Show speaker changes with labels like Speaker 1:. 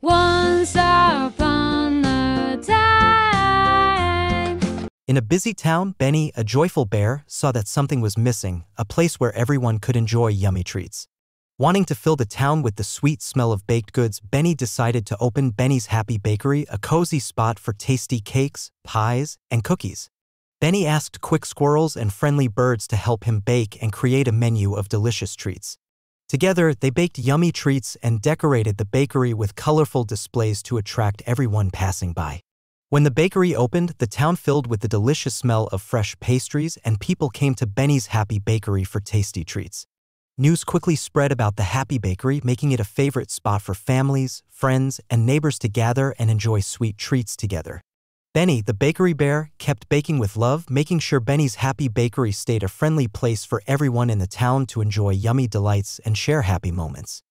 Speaker 1: Once upon a time.
Speaker 2: In a busy town, Benny, a joyful bear, saw that something was missing, a place where everyone could enjoy yummy treats. Wanting to fill the town with the sweet smell of baked goods, Benny decided to open Benny's Happy Bakery, a cozy spot for tasty cakes, pies, and cookies. Benny asked quick squirrels and friendly birds to help him bake and create a menu of delicious treats. Together, they baked yummy treats and decorated the bakery with colorful displays to attract everyone passing by. When the bakery opened, the town filled with the delicious smell of fresh pastries and people came to Benny's Happy Bakery for tasty treats. News quickly spread about the Happy Bakery, making it a favorite spot for families, friends, and neighbors to gather and enjoy sweet treats together. Benny, the bakery bear, kept baking with love, making sure Benny's Happy Bakery stayed a friendly place for everyone in the town to enjoy yummy delights and share happy moments.